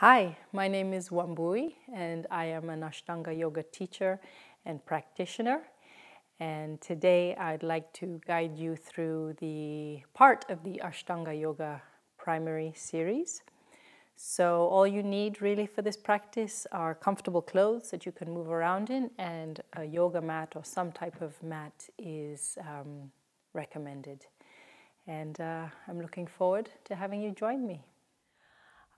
Hi, my name is Wambui, and I am an Ashtanga yoga teacher and practitioner. And today I'd like to guide you through the part of the Ashtanga yoga primary series. So, all you need really for this practice are comfortable clothes that you can move around in, and a yoga mat or some type of mat is um, recommended. And uh, I'm looking forward to having you join me.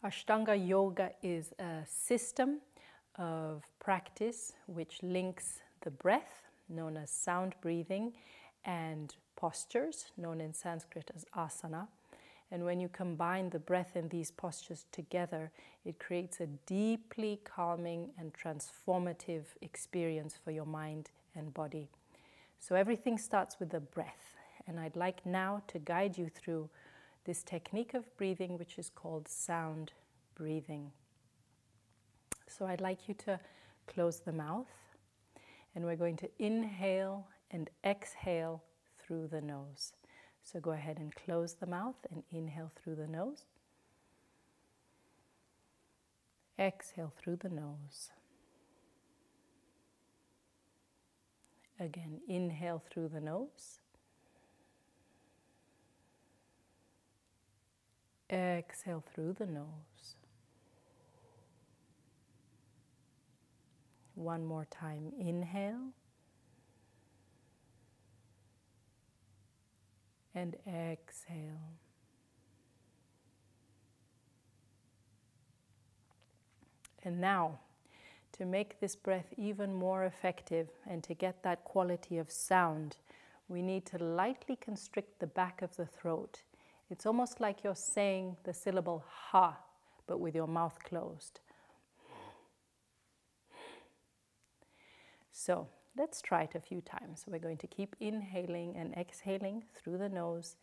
Ashtanga Yoga is a system of practice which links the breath, known as sound breathing, and postures, known in Sanskrit as asana. And when you combine the breath and these postures together, it creates a deeply calming and transformative experience for your mind and body. So everything starts with the breath. And I'd like now to guide you through this technique of breathing, which is called sound breathing. So I'd like you to close the mouth, and we're going to inhale and exhale through the nose. So go ahead and close the mouth and inhale through the nose. Exhale through the nose. Again, inhale through the nose. Exhale through the nose. One more time. Inhale. And exhale. And now, to make this breath even more effective and to get that quality of sound, we need to lightly constrict the back of the throat it's almost like you're saying the syllable ha, but with your mouth closed. So let's try it a few times. We're going to keep inhaling and exhaling through the nose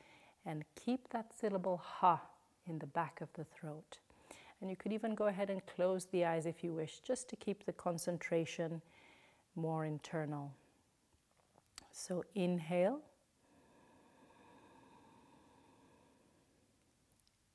and keep that syllable ha in the back of the throat. And you could even go ahead and close the eyes if you wish, just to keep the concentration more internal. So inhale.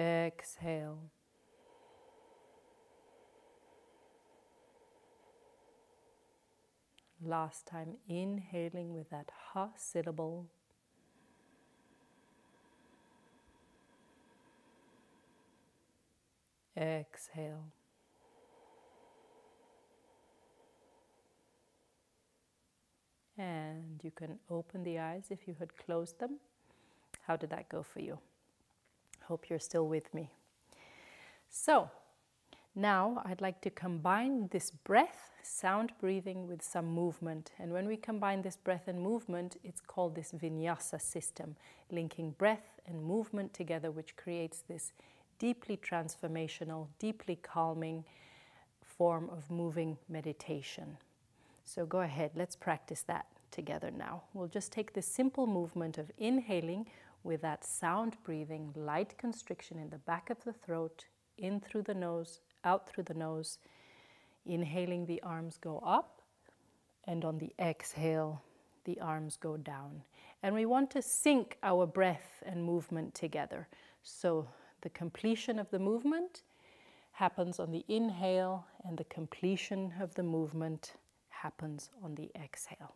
Exhale. Last time, inhaling with that ha syllable. Exhale. And you can open the eyes if you had closed them. How did that go for you? Hope you're still with me. So, now I'd like to combine this breath, sound breathing, with some movement. And when we combine this breath and movement, it's called this vinyasa system, linking breath and movement together, which creates this deeply transformational, deeply calming form of moving meditation. So go ahead, let's practice that together now. We'll just take this simple movement of inhaling with that sound breathing, light constriction in the back of the throat, in through the nose, out through the nose. Inhaling, the arms go up, and on the exhale, the arms go down. And we want to sync our breath and movement together. So the completion of the movement happens on the inhale, and the completion of the movement happens on the exhale.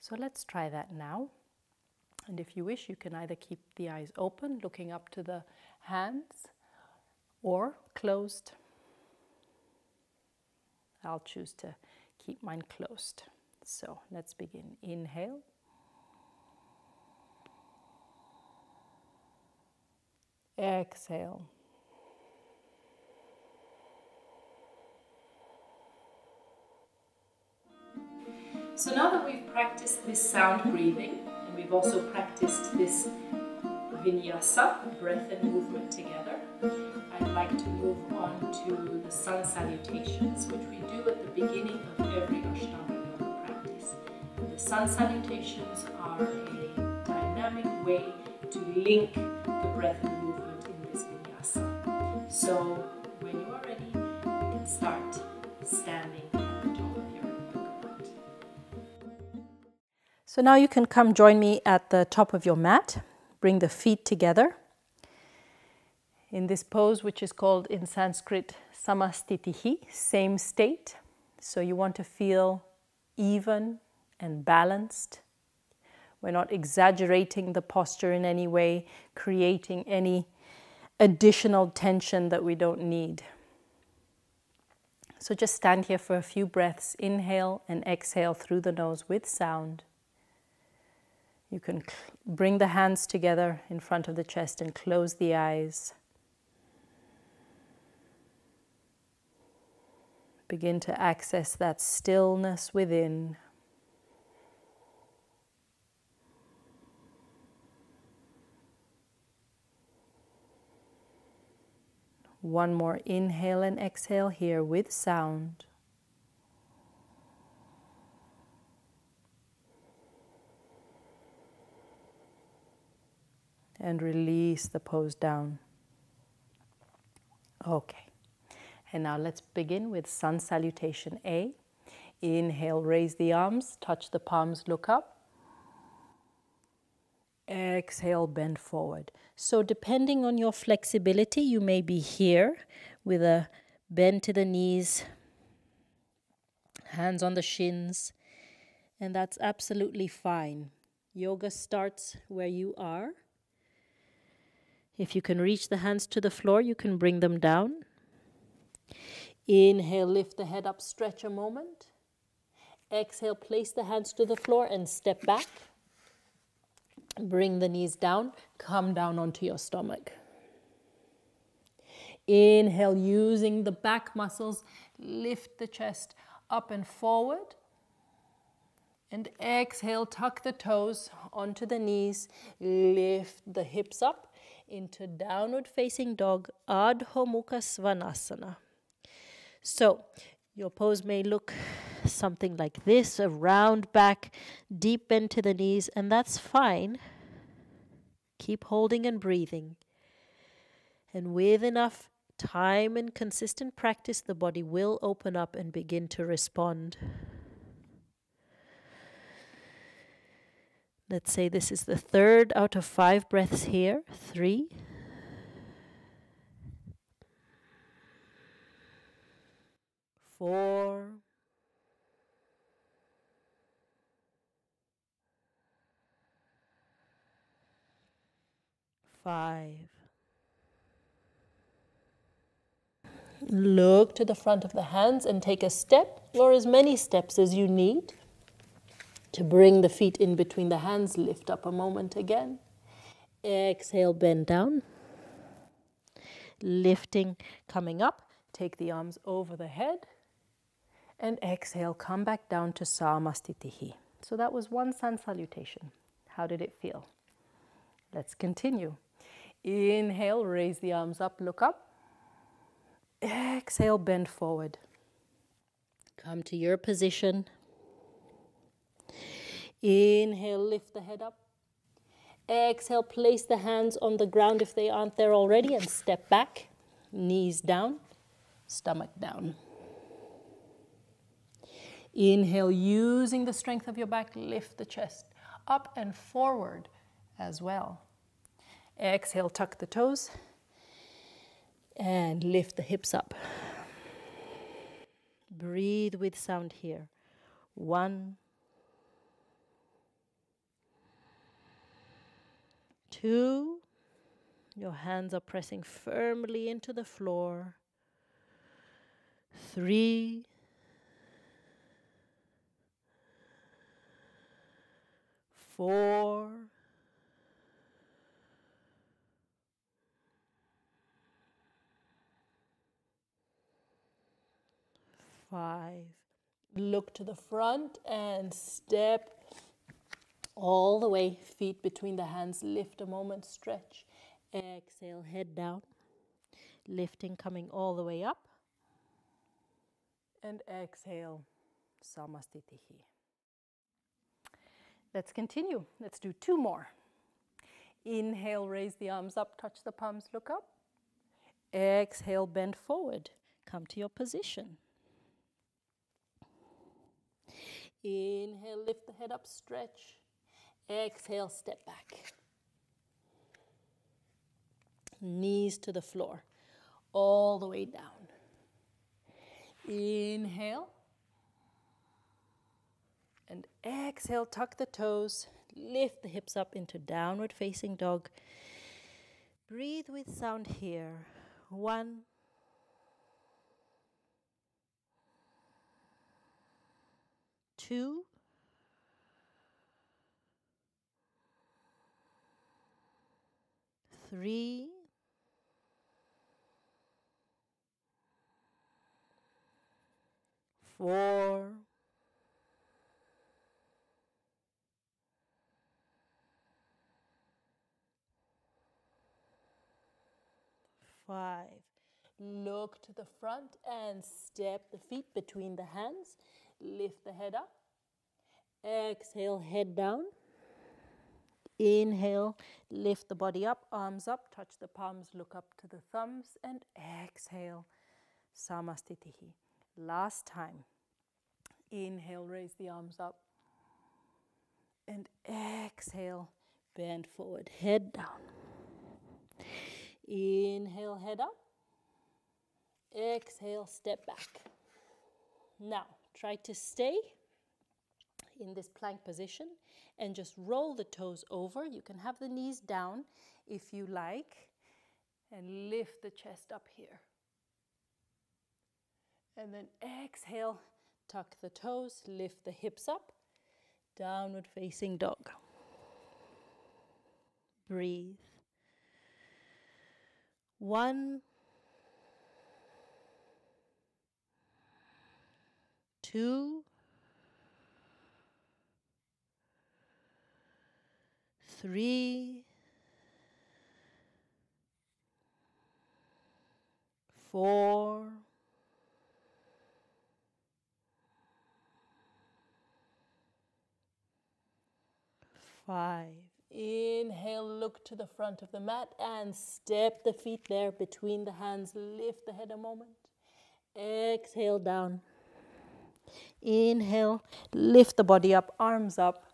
So let's try that now. And if you wish, you can either keep the eyes open, looking up to the hands, or closed. I'll choose to keep mine closed. So let's begin. Inhale. Exhale. So now that we've practiced this sound breathing, we've also practiced this vinyasa, breath and movement together. I'd like to move on to the sun salutations, which we do at the beginning of every Ashtanga yoga practice. The sun salutations are a dynamic way to link the breath and movement in this vinyasa. So when you are ready, we can start standing So now you can come join me at the top of your mat. Bring the feet together in this pose, which is called in Sanskrit samastitihi, same state. So you want to feel even and balanced. We're not exaggerating the posture in any way, creating any additional tension that we don't need. So just stand here for a few breaths. Inhale and exhale through the nose with sound. You can bring the hands together in front of the chest and close the eyes. Begin to access that stillness within. One more inhale and exhale here with sound. And release the pose down. Okay. And now let's begin with sun salutation A. Inhale, raise the arms, touch the palms, look up. Exhale, bend forward. So, depending on your flexibility, you may be here with a bend to the knees, hands on the shins, and that's absolutely fine. Yoga starts where you are if you can reach the hands to the floor, you can bring them down. Inhale, lift the head up, stretch a moment. Exhale, place the hands to the floor and step back. Bring the knees down, come down onto your stomach. Inhale, using the back muscles, lift the chest up and forward. And exhale, tuck the toes onto the knees, lift the hips up into downward facing dog Adho Mukha Svanasana. So, your pose may look something like this a round back, deep bend to the knees, and that's fine. Keep holding and breathing. And with enough time and consistent practice, the body will open up and begin to respond. Let's say this is the third out of five breaths here. Three. Four. Five. Look to the front of the hands and take a step or as many steps as you need to bring the feet in between the hands, lift up a moment again. Exhale, bend down. Lifting, coming up, take the arms over the head. And exhale, come back down to Samastitihi. So that was one sun salutation. How did it feel? Let's continue. Inhale, raise the arms up, look up. Exhale, bend forward. Come to your position, Inhale, lift the head up. Exhale, place the hands on the ground if they aren't there already and step back. Knees down, stomach down. Inhale, using the strength of your back, lift the chest up and forward as well. Exhale, tuck the toes and lift the hips up. Breathe with sound here. One, Two, your hands are pressing firmly into the floor. Three, four, five. Look to the front and step All the way, feet between the hands, lift a moment, stretch. Exhale, head down. Lifting, coming all the way up. And exhale, Samastitihi. Let's continue. Let's do two more. Inhale, raise the arms up, touch the palms, look up. Exhale, bend forward. Come to your position. Inhale, lift the head up, stretch. Exhale, step back. Knees to the floor, all the way down. Inhale. And exhale, tuck the toes, lift the hips up into downward facing dog. Breathe with sound here. One, two, three, four, five. Look to the front and step the feet between the hands. Lift the head up. Exhale, head down. Inhale, lift the body up, arms up, touch the palms, look up to the thumbs, and exhale, Samastitihi. Last time. Inhale, raise the arms up. And exhale, bend forward, head down. Inhale, head up. Exhale, step back. Now, try to stay in this plank position and just roll the toes over. You can have the knees down if you like and lift the chest up here. And then exhale, tuck the toes, lift the hips up, downward facing dog. Breathe. One, two, three, four, five. Inhale, look to the front of the mat and step the feet there between the hands. Lift the head a moment. Exhale down. Inhale, lift the body up, arms up,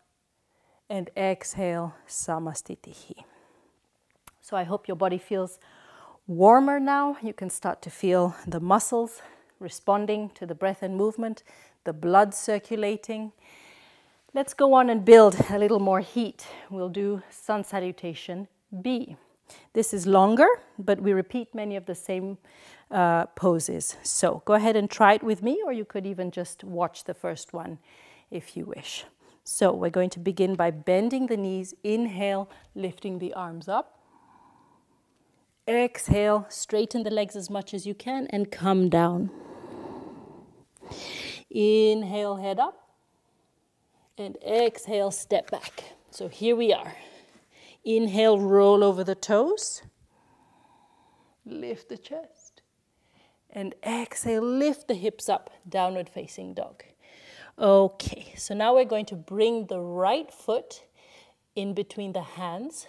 and exhale, Samastitihi. So I hope your body feels warmer now. You can start to feel the muscles responding to the breath and movement, the blood circulating. Let's go on and build a little more heat. We'll do sun salutation B. This is longer, but we repeat many of the same uh, poses. So go ahead and try it with me, or you could even just watch the first one if you wish. So we're going to begin by bending the knees. Inhale, lifting the arms up. Exhale, straighten the legs as much as you can and come down. Inhale, head up and exhale, step back. So here we are. Inhale, roll over the toes. Lift the chest. And exhale, lift the hips up, downward facing dog. Okay, so now we're going to bring the right foot in between the hands.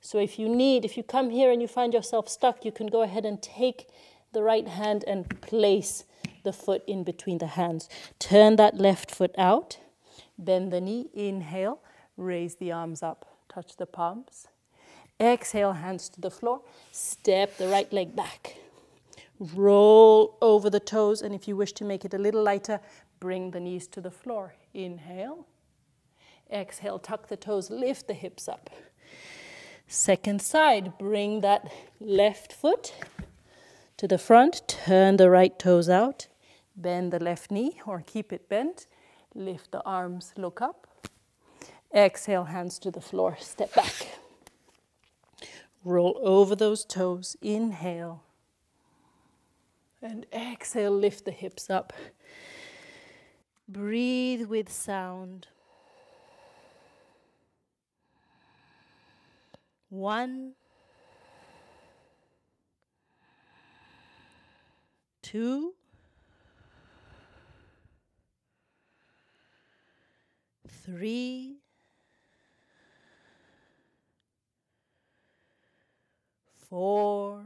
So if you need, if you come here and you find yourself stuck, you can go ahead and take the right hand and place the foot in between the hands. Turn that left foot out. Bend the knee, inhale, raise the arms up, touch the palms. Exhale, hands to the floor. Step the right leg back. Roll over the toes, and if you wish to make it a little lighter, bring the knees to the floor. Inhale. Exhale, tuck the toes, lift the hips up. Second side, bring that left foot to the front, turn the right toes out, bend the left knee or keep it bent Lift the arms, look up. Exhale, hands to the floor, step back. Roll over those toes, inhale. And exhale, lift the hips up. Breathe with sound. One, two, three, four,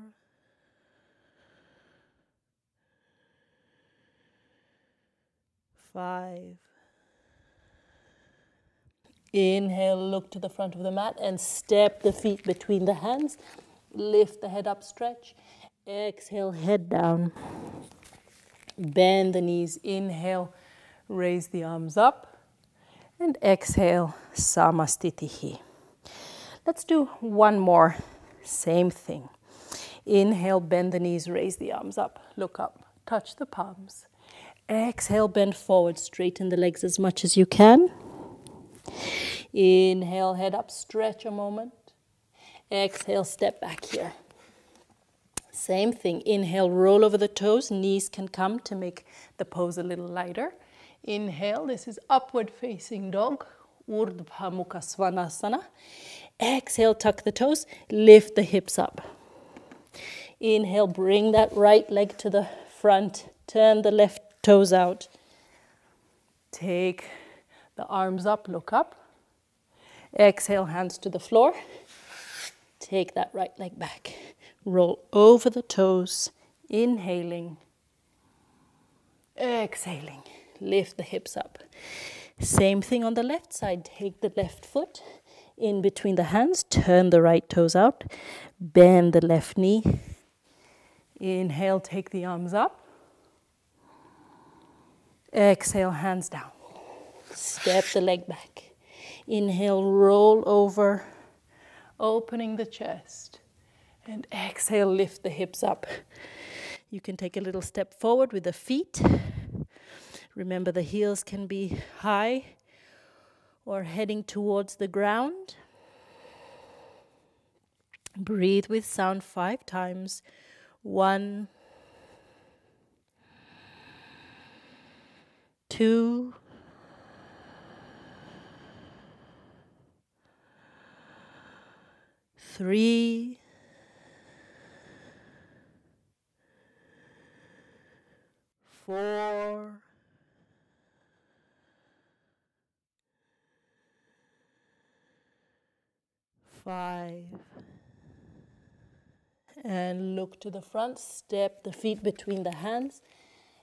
five. Inhale, look to the front of the mat and step the feet between the hands. Lift the head up, stretch. Exhale, head down. Bend the knees. Inhale, raise the arms up. And exhale, Samastitihi. Let's do one more. Same thing. Inhale, bend the knees, raise the arms up, look up, touch the palms. Exhale, bend forward, straighten the legs as much as you can. Inhale, head up, stretch a moment. Exhale, step back here. Same thing. Inhale, roll over the toes. Knees can come to make the pose a little lighter. Inhale, this is upward facing dog, Urdhva Mukha Svanasana. Exhale, tuck the toes, lift the hips up. Inhale, bring that right leg to the front, turn the left toes out. Take the arms up, look up. Exhale, hands to the floor. Take that right leg back. Roll over the toes, inhaling. Exhaling. Lift the hips up. Same thing on the left side. Take the left foot in between the hands, turn the right toes out, bend the left knee. Inhale, take the arms up. Exhale, hands down. Step the leg back. Inhale, roll over, opening the chest. And exhale, lift the hips up. You can take a little step forward with the feet. Remember, the heels can be high or heading towards the ground. Breathe with sound five times. One, two, three, four, five. And look to the front, step the feet between the hands,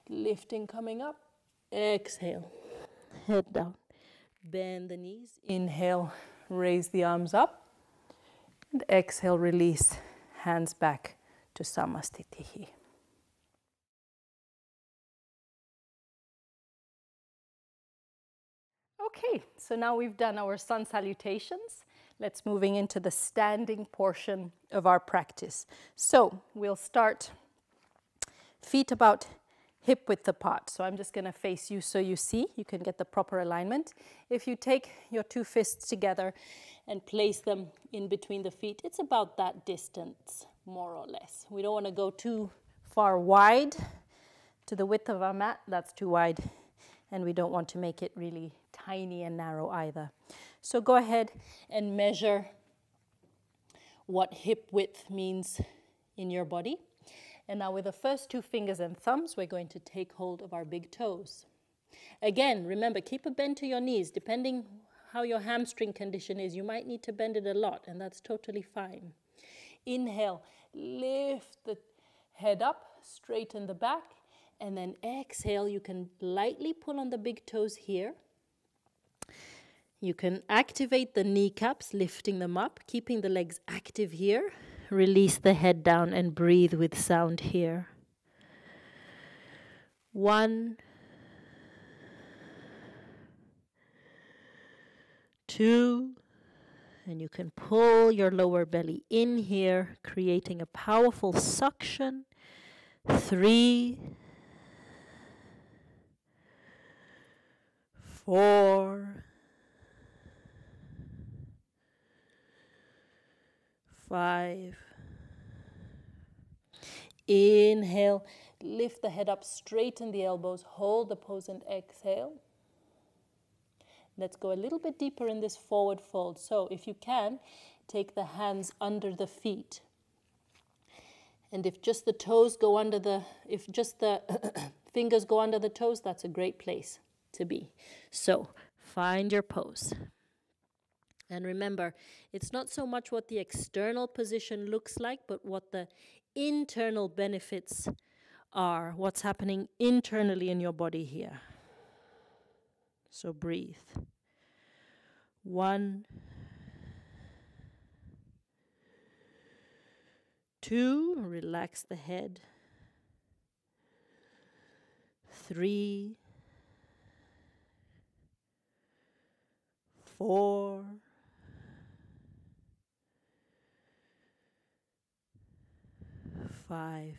lifting, coming up. Exhale, head down, bend the knees. Inhale, raise the arms up. And exhale, release, hands back to Samastitihi. Okay, so now we've done our sun salutations. Let's moving into the standing portion of our practice. So we'll start feet about hip width apart. So I'm just going to face you so you see, you can get the proper alignment. If you take your two fists together and place them in between the feet, it's about that distance, more or less. We don't want to go too far wide to the width of our mat, that's too wide. And we don't want to make it really tiny and narrow either. So go ahead and measure what hip width means in your body. And now with the first two fingers and thumbs, we're going to take hold of our big toes. Again, remember, keep a bend to your knees. Depending how your hamstring condition is, you might need to bend it a lot, and that's totally fine. Inhale, lift the head up, straighten the back, and then exhale, you can lightly pull on the big toes here. You can activate the kneecaps, lifting them up, keeping the legs active here. Release the head down and breathe with sound here. One, two, and you can pull your lower belly in here, creating a powerful suction. Three, four, five. Inhale, lift the head up, straighten the elbows, hold the pose and exhale. Let's go a little bit deeper in this forward fold. So if you can, take the hands under the feet. And if just the toes go under the, if just the fingers go under the toes, that's a great place to be. So find your pose. And remember, it's not so much what the external position looks like, but what the internal benefits are, what's happening internally in your body here. So breathe. One, two, relax the head. Three, four, five.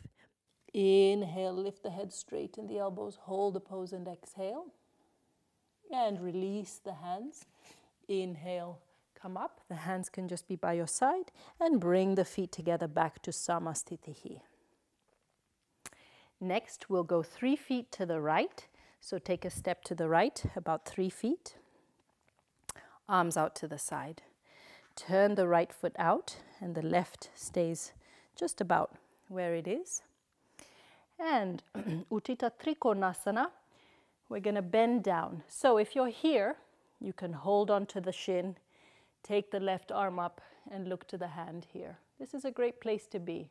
Inhale, lift the head, straighten the elbows, hold the pose and exhale. And release the hands. Inhale, come up. The hands can just be by your side. And bring the feet together back to Samastitihi. Next, we'll go three feet to the right. So take a step to the right, about three feet. Arms out to the side. Turn the right foot out, and the left stays just about where it is. And Utthita Trikonasana, we're going to bend down. So if you're here, you can hold on to the shin, take the left arm up, and look to the hand here. This is a great place to be.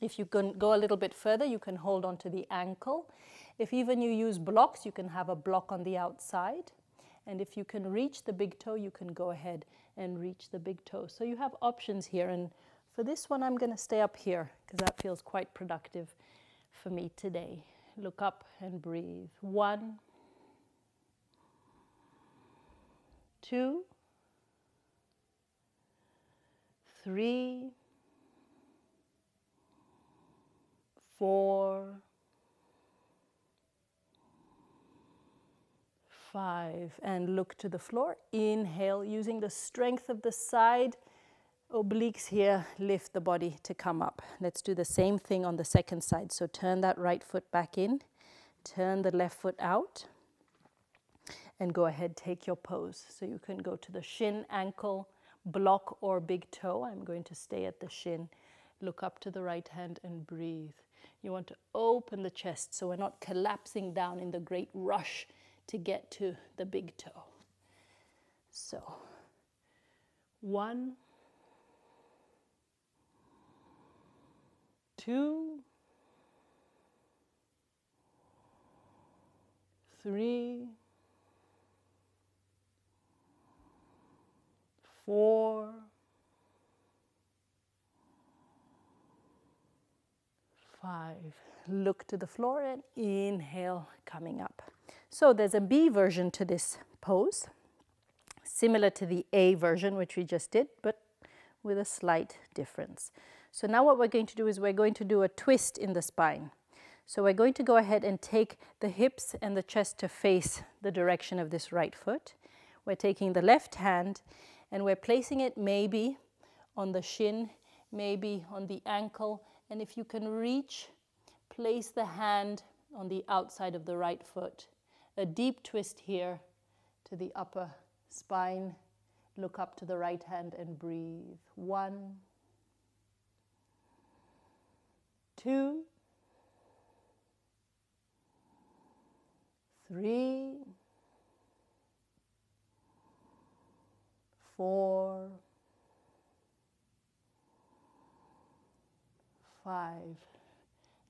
If you can go a little bit further, you can hold on to the ankle. If even you use blocks, you can have a block on the outside. And if you can reach the big toe, you can go ahead and reach the big toe. So you have options here. And for this one, I'm going to stay up here because that feels quite productive for me today. Look up and breathe. One, two, three, four, five. And look to the floor. Inhale using the strength of the side obliques here lift the body to come up. Let's do the same thing on the second side. So turn that right foot back in, turn the left foot out, and go ahead, take your pose. So you can go to the shin, ankle, block, or big toe. I'm going to stay at the shin. Look up to the right hand and breathe. You want to open the chest so we're not collapsing down in the great rush to get to the big toe. So, one, two, three, four, five. Look to the floor and inhale, coming up. So there's a B version to this pose, similar to the A version, which we just did, but with a slight difference. So now what we're going to do is we're going to do a twist in the spine. So we're going to go ahead and take the hips and the chest to face the direction of this right foot. We're taking the left hand and we're placing it maybe on the shin, maybe on the ankle. And if you can reach, place the hand on the outside of the right foot. A deep twist here to the upper spine. Look up to the right hand and breathe. One, two, three, four, five.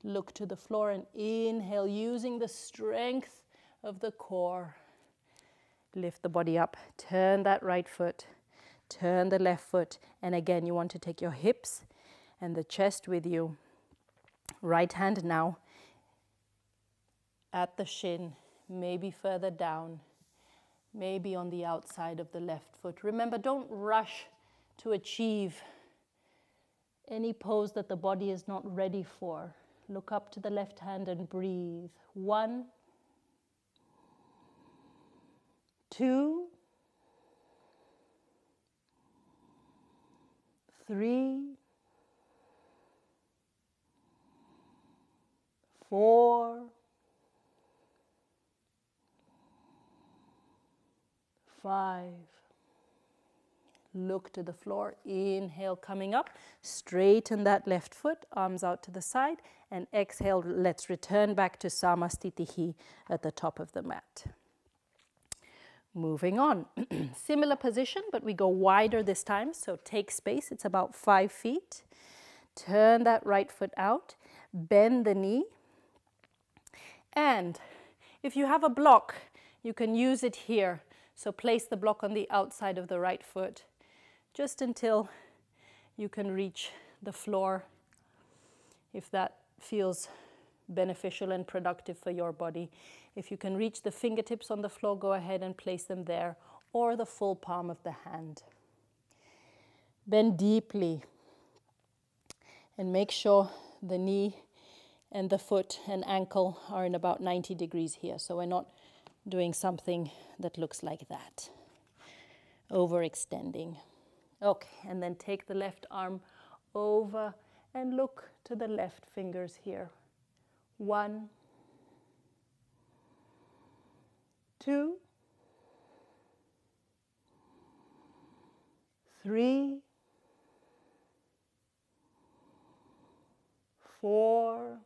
Look to the floor and inhale using the strength of the core. Lift the body up, turn that right foot, turn the left foot, and again, you want to take your hips and the chest with you Right hand now at the shin, maybe further down, maybe on the outside of the left foot. Remember, don't rush to achieve any pose that the body is not ready for. Look up to the left hand and breathe. One, two, three, four, five. look to the floor. Inhale, coming up. Straighten that left foot, arms out to the side. And exhale, let's return back to Samastitihi at the top of the mat. Moving on. Similar position, but we go wider this time. So take space, it's about five feet. Turn that right foot out, bend the knee. And if you have a block, you can use it here. So place the block on the outside of the right foot just until you can reach the floor if that feels beneficial and productive for your body. If you can reach the fingertips on the floor, go ahead and place them there or the full palm of the hand. Bend deeply and make sure the knee and the foot and ankle are in about 90 degrees here. So we're not doing something that looks like that. Overextending. Okay, and then take the left arm over and look to the left fingers here. One, two, three, four,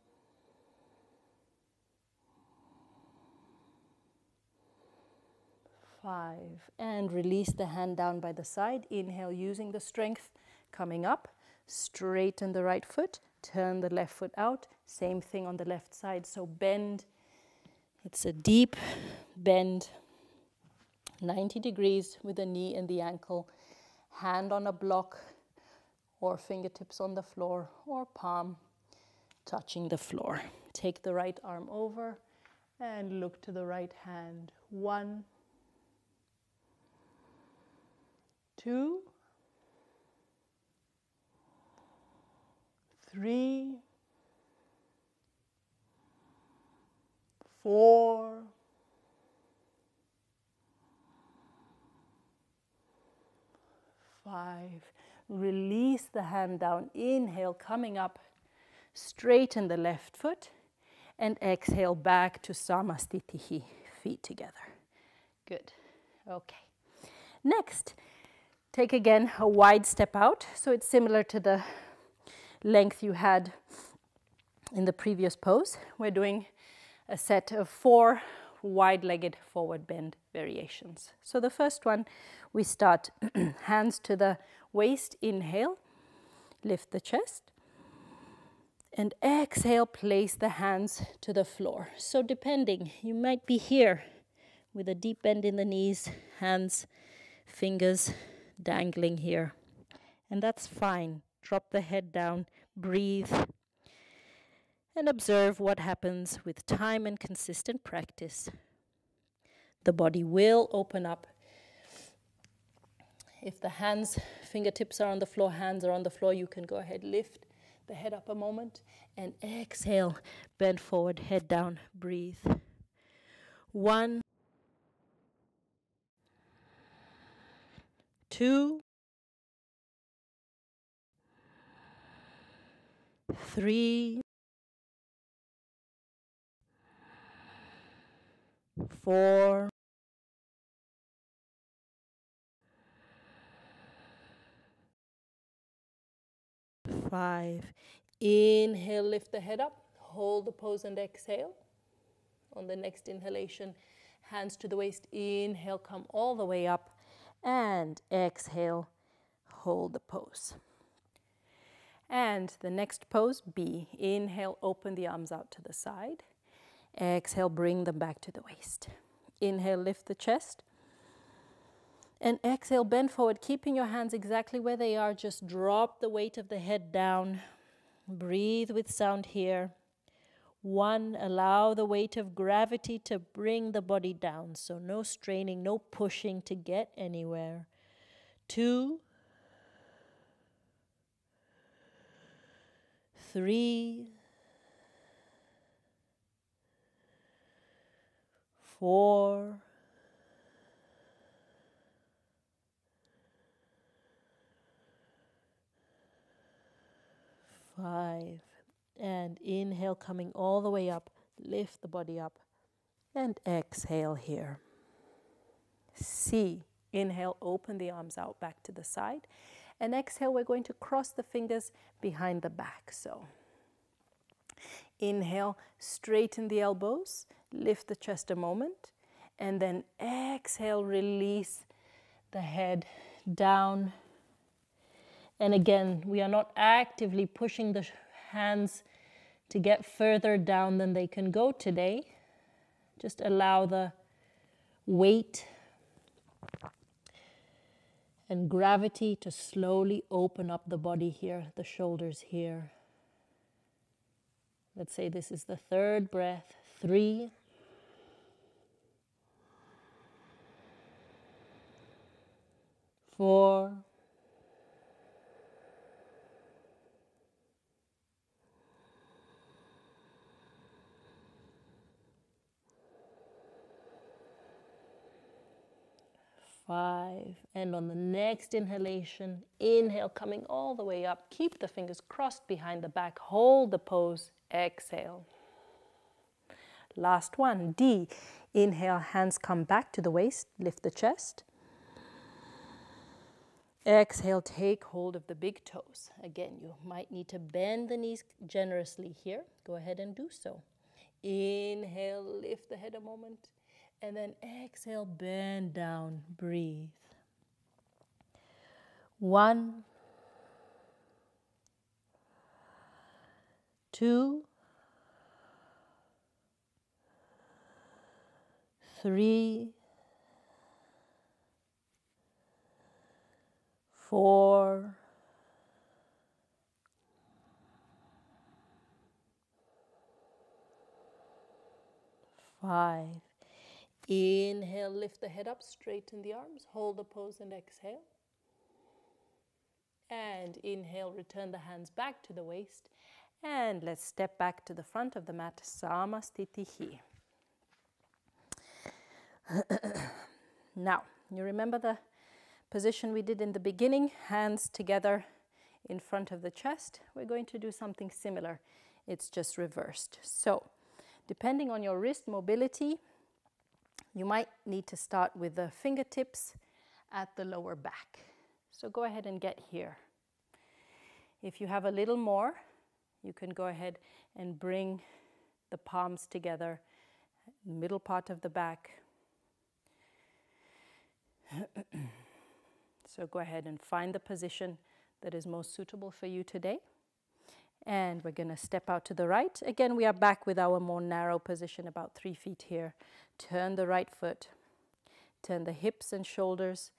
five. And release the hand down by the side. Inhale using the strength coming up. Straighten the right foot. Turn the left foot out. Same thing on the left side. So bend. It's a deep bend. 90 degrees with the knee and the ankle. Hand on a block or fingertips on the floor or palm touching the floor. Take the right arm over and look to the right hand. One, two, three, four, five. Release the hand down. Inhale, coming up. Straighten the left foot. And exhale back to Samastitihi, feet together. Good. Okay. Next, Take again a wide step out, so it's similar to the length you had in the previous pose. We're doing a set of four wide-legged forward bend variations. So the first one, we start hands to the waist, inhale, lift the chest, and exhale, place the hands to the floor. So depending, you might be here with a deep bend in the knees, hands, fingers dangling here. And that's fine. Drop the head down, breathe, and observe what happens with time and consistent practice. The body will open up. If the hands, fingertips are on the floor, hands are on the floor, you can go ahead, lift the head up a moment and exhale, bend forward, head down, breathe. One, two, three, four, five. Inhale, lift the head up, hold the pose and exhale. On the next inhalation, hands to the waist, inhale, come all the way up and exhale, hold the pose. And the next pose, B. Inhale, open the arms out to the side. Exhale, bring them back to the waist. Inhale, lift the chest. And exhale, bend forward, keeping your hands exactly where they are. Just drop the weight of the head down. Breathe with sound here. One, allow the weight of gravity to bring the body down. So, no straining, no pushing to get anywhere. Two, three, four, five and inhale, coming all the way up. Lift the body up. And exhale here. C. Inhale, open the arms out back to the side. And exhale, we're going to cross the fingers behind the back. So inhale, straighten the elbows, lift the chest a moment. And then exhale, release the head down. And again, we are not actively pushing the hands to get further down than they can go today. Just allow the weight and gravity to slowly open up the body here, the shoulders here. Let's say this is the third breath. Three. Four. Five. And on the next inhalation, inhale, coming all the way up. Keep the fingers crossed behind the back. Hold the pose. Exhale. Last one, D. Inhale, hands come back to the waist. Lift the chest. Exhale, take hold of the big toes. Again, you might need to bend the knees generously here. Go ahead and do so. Inhale, lift the head a moment. And then exhale, bend down, breathe. One, two, three, four, five, Inhale, lift the head up, straighten the arms, hold the pose and exhale. And inhale, return the hands back to the waist. And let's step back to the front of the mat, Samasthiti. now, you remember the position we did in the beginning, hands together in front of the chest. We're going to do something similar. It's just reversed. So, depending on your wrist mobility, you might need to start with the fingertips at the lower back. So go ahead and get here. If you have a little more, you can go ahead and bring the palms together, middle part of the back. so go ahead and find the position that is most suitable for you today. And we're going to step out to the right. Again, we are back with our more narrow position, about three feet here. Turn the right foot, turn the hips and shoulders,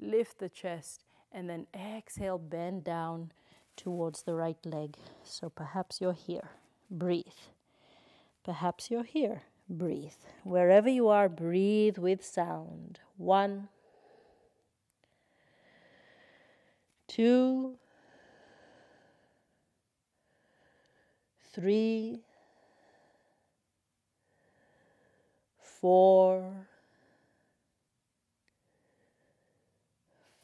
lift the chest, and then exhale, bend down towards the right leg. So perhaps you're here. Breathe. Perhaps you're here. Breathe. Wherever you are, breathe with sound. One, two, three, four,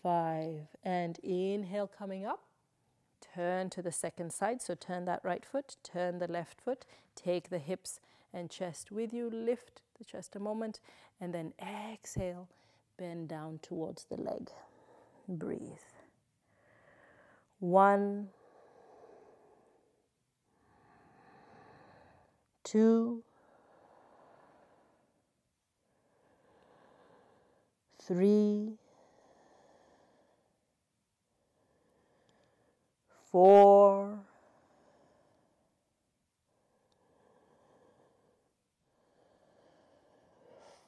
five. And inhale coming up. Turn to the second side. So turn that right foot, turn the left foot, take the hips and chest with you. Lift the chest a moment. And then exhale, bend down towards the leg. Breathe. One, two, three, four,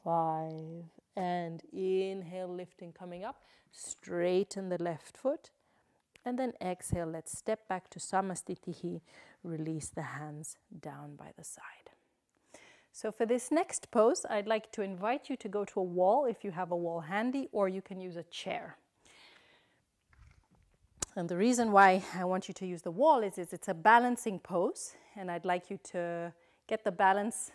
five, and inhale, lifting, coming up, straighten the left foot. And then exhale, let's step back to Samasthiti, release the hands down by the side. So for this next pose, I'd like to invite you to go to a wall if you have a wall handy, or you can use a chair. And the reason why I want you to use the wall is, is it's a balancing pose, and I'd like you to get the balance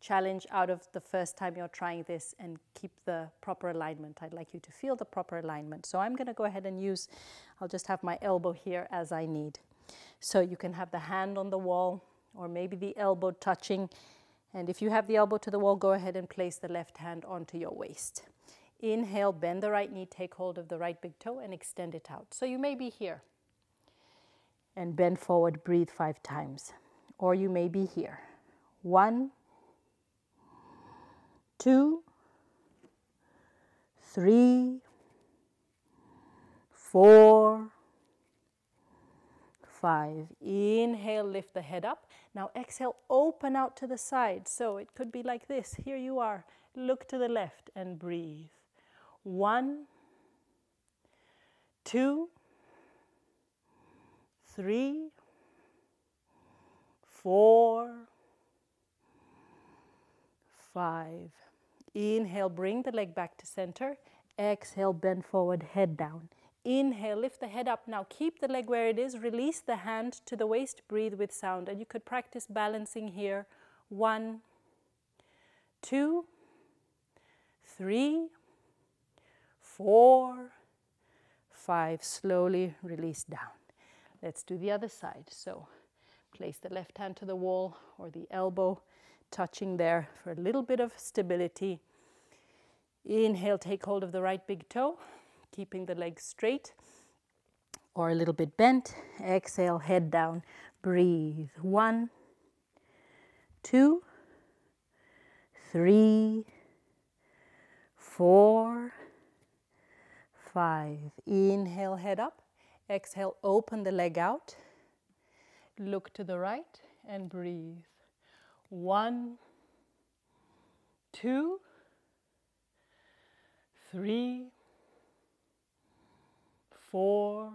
challenge out of the first time you're trying this and keep the proper alignment. I'd like you to feel the proper alignment. So I'm going to go ahead and use, I'll just have my elbow here as I need. So you can have the hand on the wall or maybe the elbow touching. And if you have the elbow to the wall, go ahead and place the left hand onto your waist. Inhale, bend the right knee, take hold of the right big toe, and extend it out. So you may be here. And bend forward, breathe five times. Or you may be here. One, two, three, four, five. Inhale, lift the head up. Now exhale, open out to the side. So it could be like this. Here you are. Look to the left and breathe. One, two, three, four, five. Inhale, bring the leg back to center. Exhale, bend forward, head down. Inhale, lift the head up. Now keep the leg where it is. Release the hand to the waist. Breathe with sound. And you could practice balancing here. One, two, three, four, five. Slowly release down. Let's do the other side. So place the left hand to the wall or the elbow touching there for a little bit of stability. Inhale, take hold of the right big toe, keeping the legs straight or a little bit bent. Exhale, head down, breathe. One, two, three, four, five. Inhale, head up. Exhale, open the leg out. Look to the right and breathe. One, two, three, four,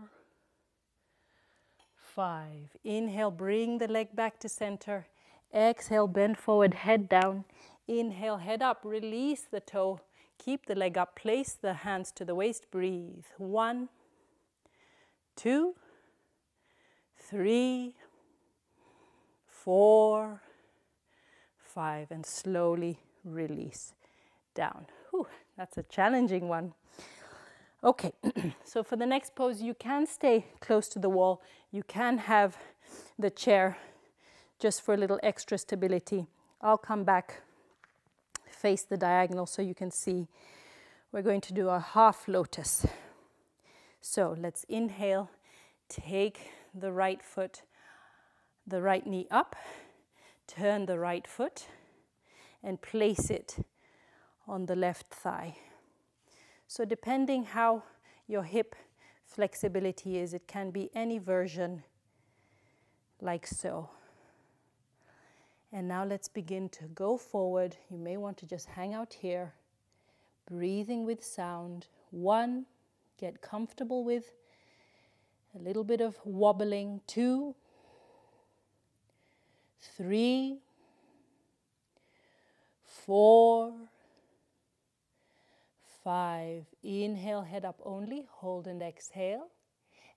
five. Inhale, bring the leg back to center. Exhale, bend forward, head down. Inhale, head up, release the toe. Keep the leg up, place the hands to the waist, breathe. One, two, three, four, five, and slowly release down. Whew, that's a challenging one. Okay, so for the next pose, you can stay close to the wall. You can have the chair just for a little extra stability. I'll come back, face the diagonal so you can see. We're going to do a half lotus. So let's inhale, take the right foot, the right knee up, turn the right foot, and place it on the left thigh. So depending how your hip flexibility is, it can be any version like so. And now let's begin to go forward. You may want to just hang out here, breathing with sound. One, get comfortable with a little bit of wobbling. Two, three, four, five. Inhale, head up only, hold and exhale.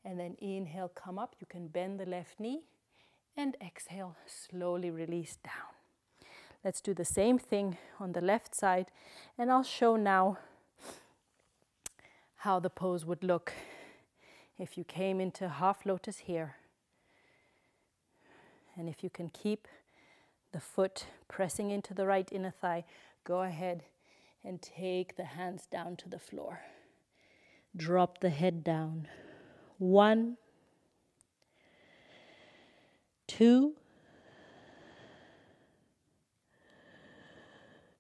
And then inhale, come up. You can bend the left knee and exhale, slowly release down. Let's do the same thing on the left side, and I'll show now how the pose would look if you came into half lotus here. And if you can keep the foot pressing into the right inner thigh, go ahead and take the hands down to the floor. Drop the head down. One, two,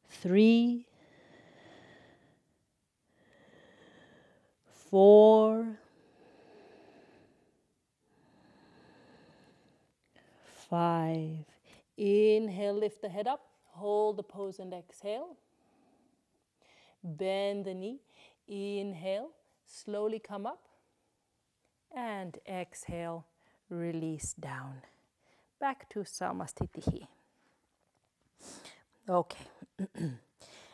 three, four, five. Inhale, lift the head up, hold the pose and exhale. Bend the knee, inhale, slowly come up, and exhale, release down. Back to Samasthiti. Okay.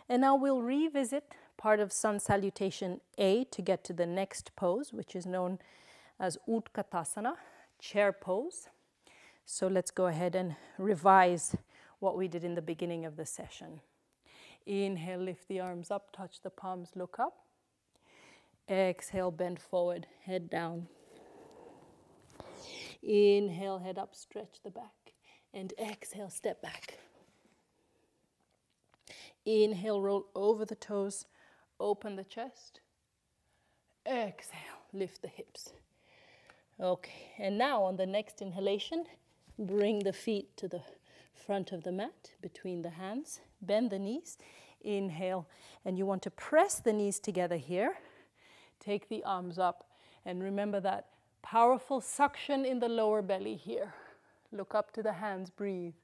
and now we'll revisit part of Sun Salutation A to get to the next pose, which is known as Utkatasana, chair pose. So let's go ahead and revise what we did in the beginning of the session. Inhale, lift the arms up, touch the palms, look up. Exhale, bend forward, head down. Inhale, head up, stretch the back. And exhale, step back. Inhale, roll over the toes, open the chest. Exhale, lift the hips. Okay, and now on the next inhalation, bring the feet to the front of the mat between the hands, bend the knees, inhale, and you want to press the knees together here. Take the arms up, and remember that powerful suction in the lower belly here. Look up to the hands, breathe.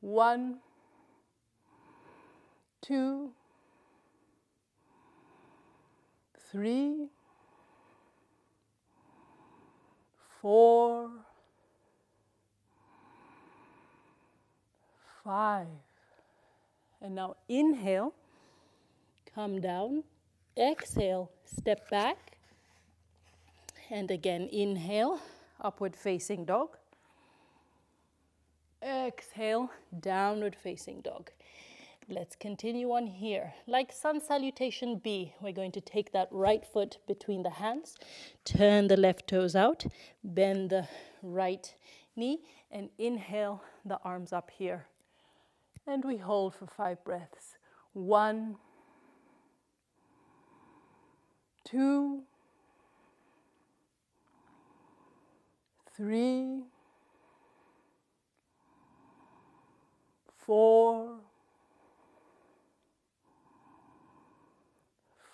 One, two, three, four, five. And now inhale, come down. Exhale, step back. And again, inhale, upward facing dog. Exhale, downward facing dog. Let's continue on here. Like sun salutation B, we're going to take that right foot between the hands, turn the left toes out, bend the right knee, and inhale the arms up here. And we hold for five breaths. One, two, three, four,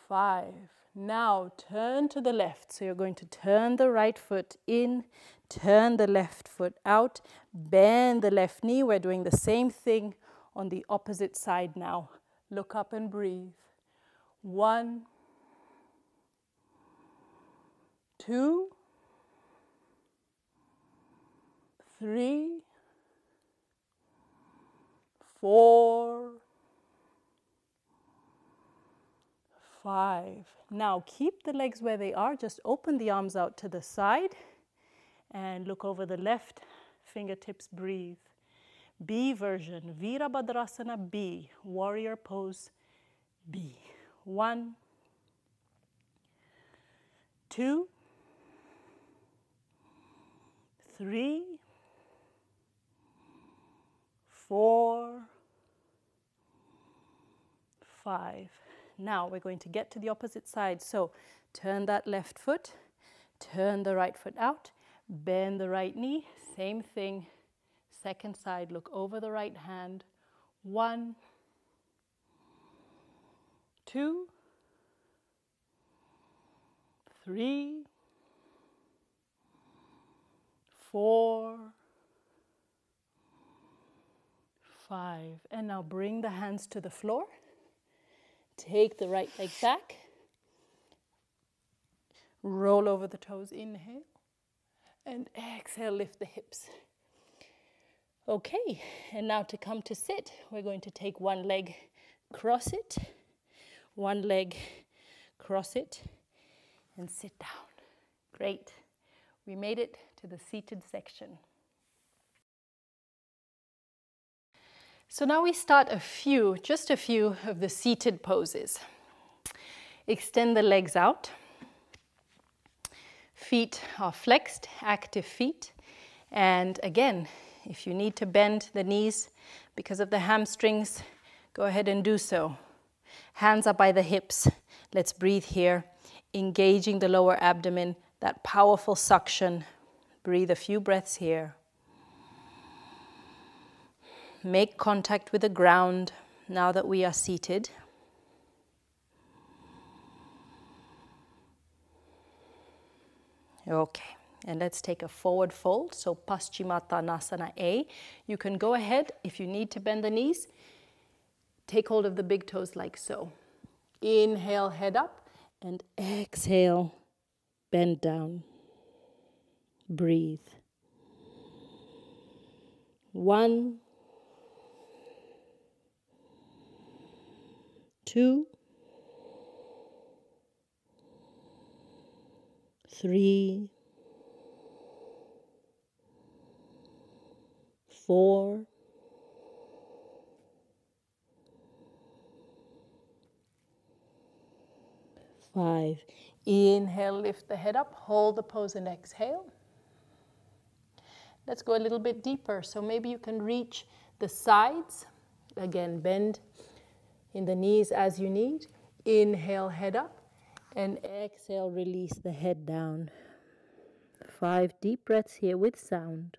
five. Now turn to the left. So you're going to turn the right foot in, turn the left foot out, bend the left knee. We're doing the same thing on the opposite side now. Look up and breathe. One, two, three, four, five. Now keep the legs where they are, just open the arms out to the side and look over the left fingertips, breathe. B version, Virabhadrasana B, warrior pose B. One, two, three, four, five. Now we're going to get to the opposite side. So turn that left foot, turn the right foot out, bend the right knee, same thing. Second side, look over the right hand. One, two, three, four, five. And now bring the hands to the floor. Take the right leg back. Roll over the toes, inhale. And exhale, lift the hips. Okay, and now to come to sit, we're going to take one leg, cross it, one leg, cross it, and sit down. Great. We made it to the seated section. So now we start a few, just a few of the seated poses. Extend the legs out. Feet are flexed, active feet. And again, if you need to bend the knees because of the hamstrings, go ahead and do so. Hands up by the hips. Let's breathe here, engaging the lower abdomen, that powerful suction. Breathe a few breaths here. Make contact with the ground now that we are seated. Okay, and let's take a forward fold. So Paschimottanasana A. You can go ahead if you need to bend the knees. Take hold of the big toes like so. Inhale, head up, and exhale, bend down. Breathe. One, two, three, four, five. Inhale, lift the head up, hold the pose and exhale. Let's go a little bit deeper. So maybe you can reach the sides. Again, bend in the knees as you need. Inhale, head up. And exhale, release the head down. Five deep breaths here with sound.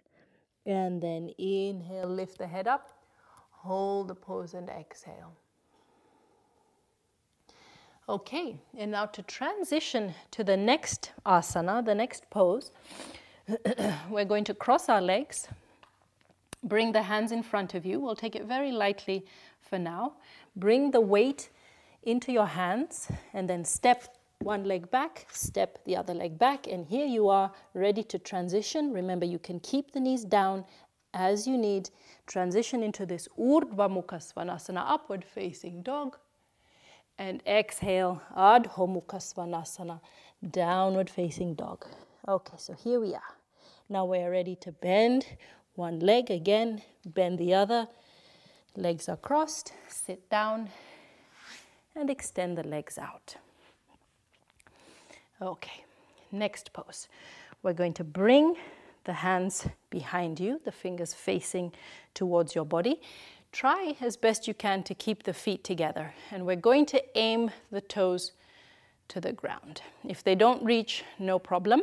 and then inhale, lift the head up, hold the pose and exhale. Okay, and now to transition to the next asana, the next pose, we're going to cross our legs, bring the hands in front of you. We'll take it very lightly for now. Bring the weight into your hands and then step one leg back, step the other leg back, and here you are ready to transition. Remember, you can keep the knees down as you need. Transition into this Urdhva Mukha Svanasana, upward facing dog. And exhale, Adho Mukha Svanasana, downward facing dog. Okay, so here we are. Now we're ready to bend one leg again, bend the other. Legs are crossed, sit down, and extend the legs out. Okay, next pose. We're going to bring the hands behind you, the fingers facing towards your body. Try as best you can to keep the feet together, and we're going to aim the toes to the ground. If they don't reach, no problem.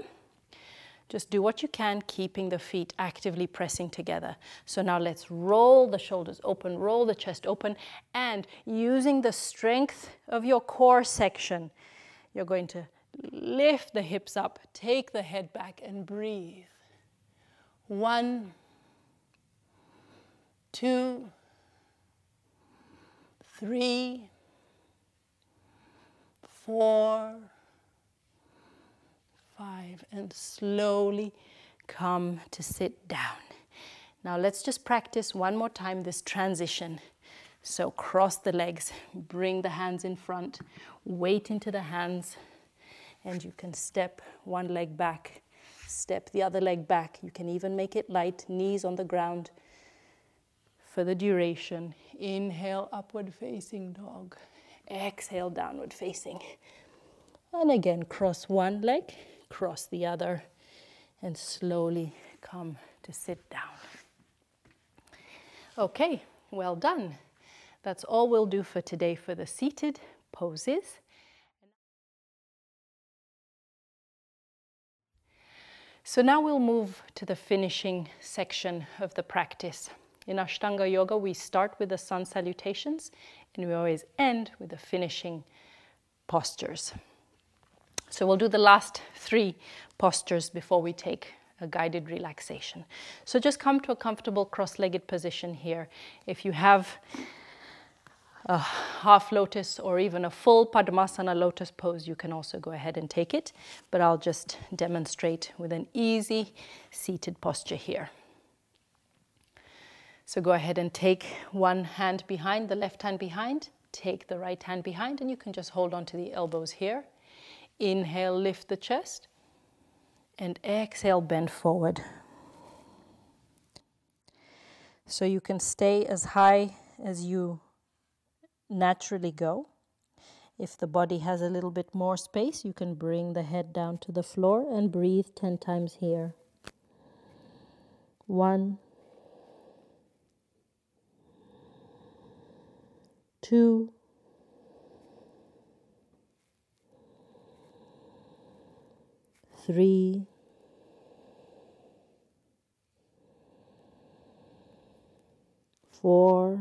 Just do what you can, keeping the feet actively pressing together. So now let's roll the shoulders open, roll the chest open, and using the strength of your core section, you're going to Lift the hips up, take the head back, and breathe. One, two, three, four, five, and slowly come to sit down. Now let's just practice one more time this transition. So cross the legs, bring the hands in front, weight into the hands and you can step one leg back, step the other leg back. You can even make it light, knees on the ground for the duration. Inhale, upward facing dog. Exhale, downward facing. And again, cross one leg, cross the other, and slowly come to sit down. Okay, well done. That's all we'll do for today for the seated poses. So now we'll move to the finishing section of the practice. In Ashtanga Yoga, we start with the sun salutations and we always end with the finishing postures. So we'll do the last three postures before we take a guided relaxation. So just come to a comfortable cross-legged position here. If you have a half lotus or even a full Padmasana lotus pose, you can also go ahead and take it. But I'll just demonstrate with an easy seated posture here. So go ahead and take one hand behind, the left hand behind, take the right hand behind, and you can just hold on to the elbows here. Inhale, lift the chest, and exhale, bend forward. So you can stay as high as you naturally go. If the body has a little bit more space, you can bring the head down to the floor and breathe 10 times here. One, two, three, four,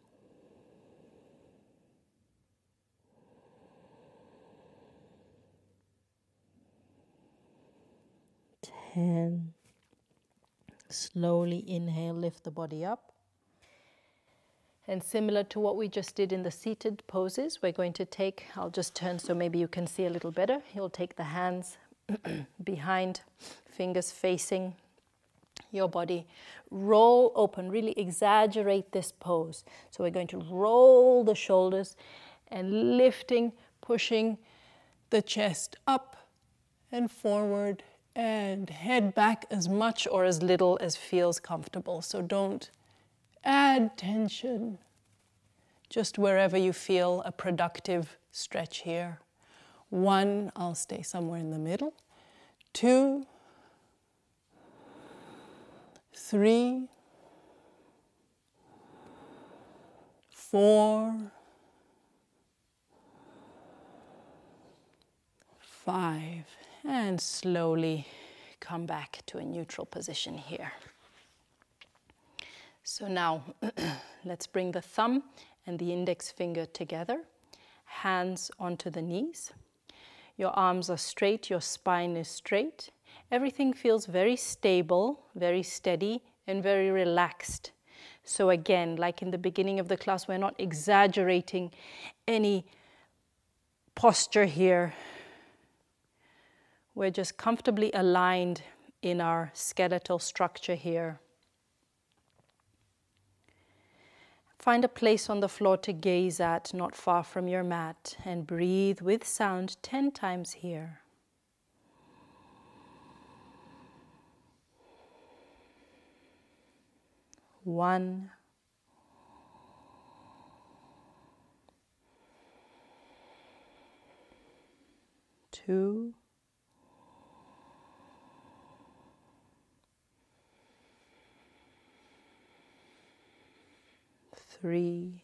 And slowly inhale, lift the body up. And similar to what we just did in the seated poses, we're going to take, I'll just turn so maybe you can see a little better. You'll take the hands behind, fingers facing your body. Roll open, really exaggerate this pose. So we're going to roll the shoulders and lifting, pushing the chest up and forward and head back as much or as little as feels comfortable. So don't add tension just wherever you feel a productive stretch here. One, I'll stay somewhere in the middle. Two, three, four, five, and slowly come back to a neutral position here. So now let's bring the thumb and the index finger together, hands onto the knees. Your arms are straight, your spine is straight. Everything feels very stable, very steady, and very relaxed. So, again, like in the beginning of the class, we're not exaggerating any posture here. We're just comfortably aligned in our skeletal structure here. Find a place on the floor to gaze at, not far from your mat, and breathe with sound 10 times here. One, two, three,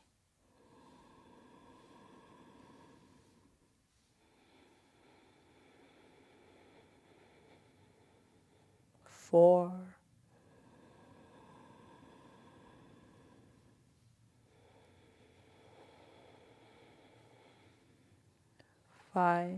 four, five,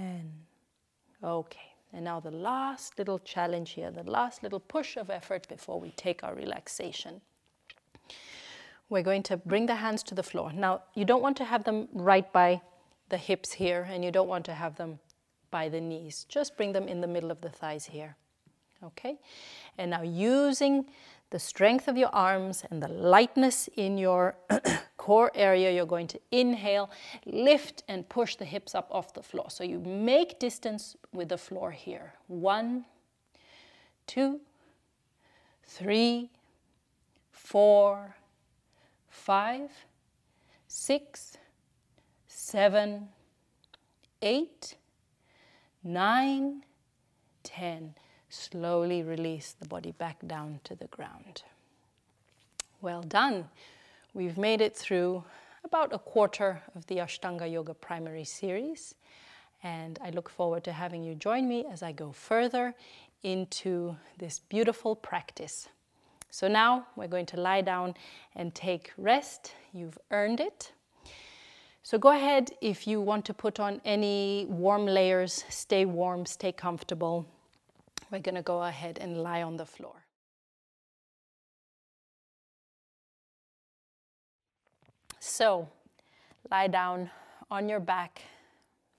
ten. Okay, and now the last little challenge here, the last little push of effort before we take our relaxation. We're going to bring the hands to the floor. Now, you don't want to have them right by the hips here, and you don't want to have them by the knees. Just bring them in the middle of the thighs here. Okay? And now using the strength of your arms and the lightness in your core area, you're going to inhale, lift and push the hips up off the floor. So you make distance with the floor here. One, two, three, four, five, six, seven, eight, nine, ten. Slowly release the body back down to the ground. Well done. We've made it through about a quarter of the Ashtanga Yoga primary series, and I look forward to having you join me as I go further into this beautiful practice. So now we're going to lie down and take rest. You've earned it. So go ahead if you want to put on any warm layers, stay warm, stay comfortable we're going to go ahead and lie on the floor. So, lie down on your back,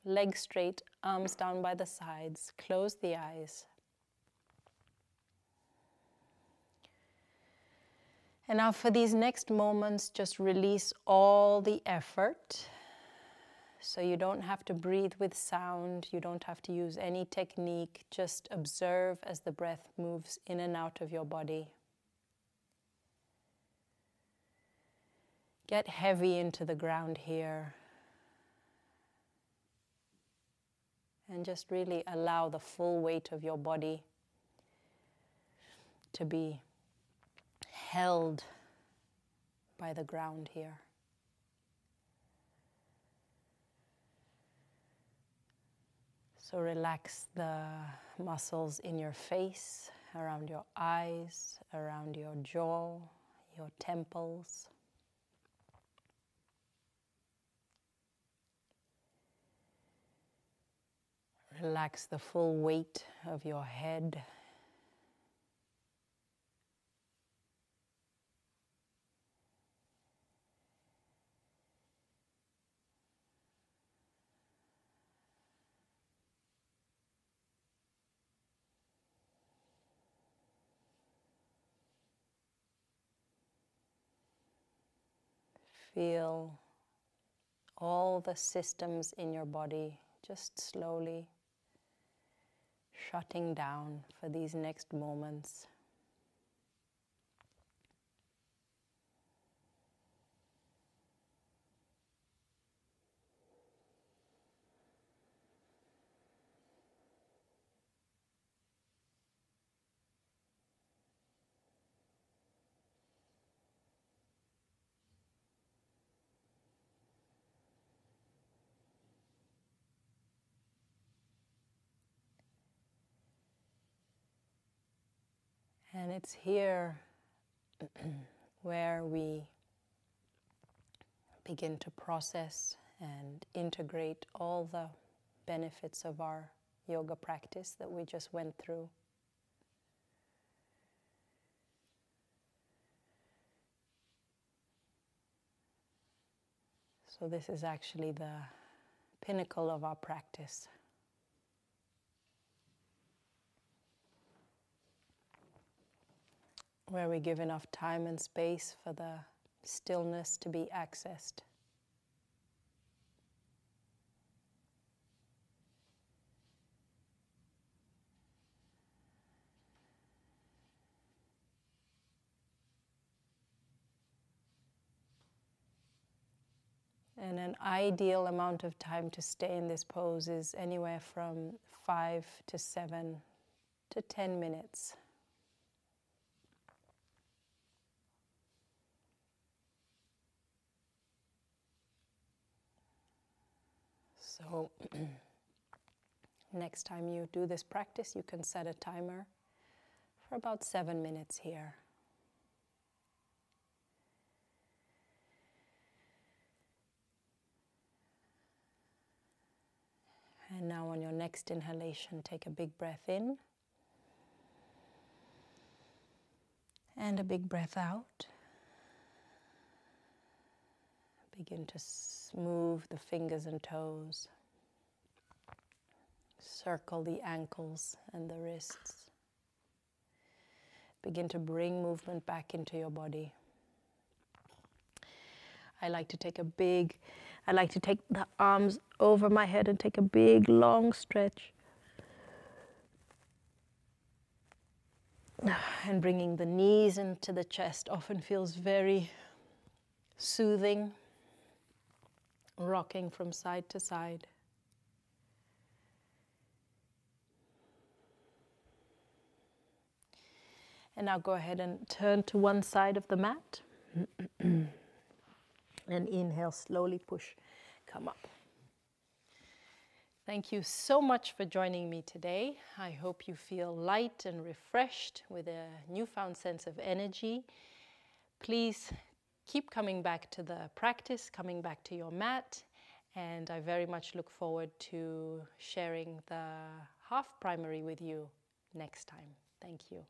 legs straight, arms down by the sides, close the eyes. And now, for these next moments, just release all the effort. So you don't have to breathe with sound, you don't have to use any technique, just observe as the breath moves in and out of your body. Get heavy into the ground here. And just really allow the full weight of your body to be held by the ground here. So relax the muscles in your face, around your eyes, around your jaw, your temples. Relax the full weight of your head. Feel all the systems in your body just slowly shutting down for these next moments. And it's here where we begin to process and integrate all the benefits of our yoga practice that we just went through. So, this is actually the pinnacle of our practice. Where we give enough time and space for the stillness to be accessed. And an ideal amount of time to stay in this pose is anywhere from five to seven to ten minutes. So, next time you do this practice, you can set a timer for about seven minutes here. And now, on your next inhalation, take a big breath in and a big breath out. Begin to smooth the fingers and toes. Circle the ankles and the wrists. Begin to bring movement back into your body. I like to take a big, I like to take the arms over my head and take a big long stretch. And bringing the knees into the chest often feels very soothing rocking from side to side. And now go ahead and turn to one side of the mat. and inhale, slowly push, come up. Thank you so much for joining me today. I hope you feel light and refreshed with a newfound sense of energy. Please keep coming back to the practice, coming back to your mat, and I very much look forward to sharing the half primary with you next time. Thank you.